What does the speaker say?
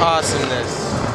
awesomeness.